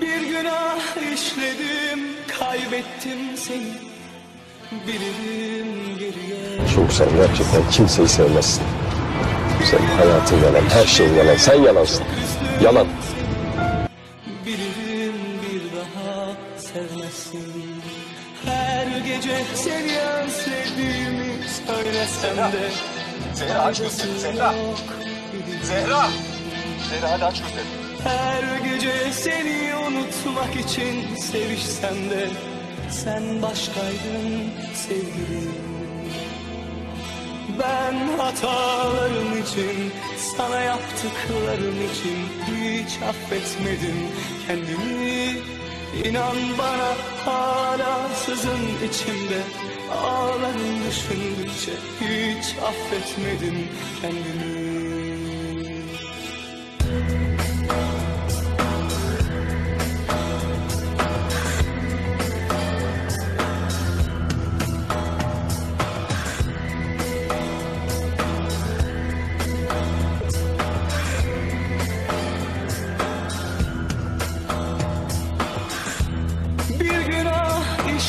Bir günah işledim, kaybettim seni. Bilirim geriye. Çünkü sen gerçekten kimseyi sevmezsin. Sen hayatın yalan, her şeyin yalan, sen yalansın. Yalan. Bilirim bir daha sevmezsin. Her gece seni özlediğimi söylesem de. Zehra, Zehra aşkım, Zehra. Zehra. Zehra hadi aç gözlerini. Her gece seni unutmak için sevişsem de Sen başkaydın sevgilim. Ben hatalarım için Sana yaptıklarım için Hiç affetmedim kendimi. İnan bana hala sızın içimde Ağlarım düşündükçe Hiç affetmedim kendimi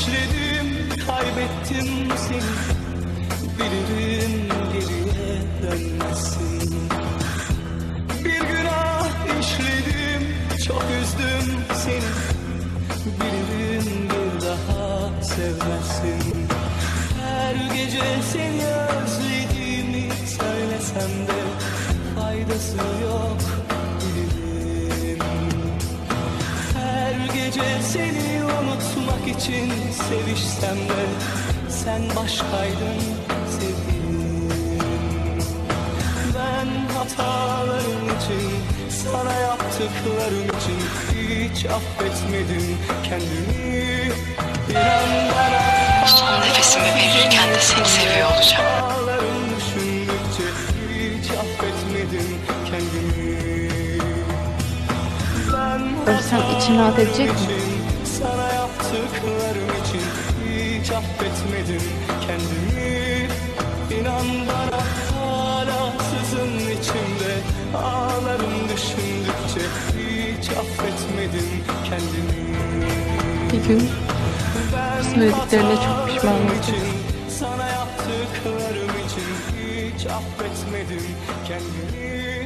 günah işledim, kaybettim seni. Bilirim geriye dönmezsin. Bir günah işledim, çok üzdüm seni. Bilirim bir daha sevmezsin. Her gece seni özlediğimi söylesem de faydası yok bilirim. Her gece seni unutmak için sevişsem de sen başkaydın sevgilim. Ben hatalarım için sana yaptıklarım için hiç affetmedim kendimi. İnan bana Son nefesimi verirken de seni seviyor olacağım. hatalarım düşündükçe hiç affetmedim kendimi. Ben Ölsem için rahat edecek mi? Yaptıklarım için hiç affetmedim kendimi. İnan bana hala sızın içimde. Ağlarım düşündükçe hiç affetmedim kendimi. Bir gün söylediklerine çok pişman için, Sana yaptıklarım için hiç affetmedim kendimi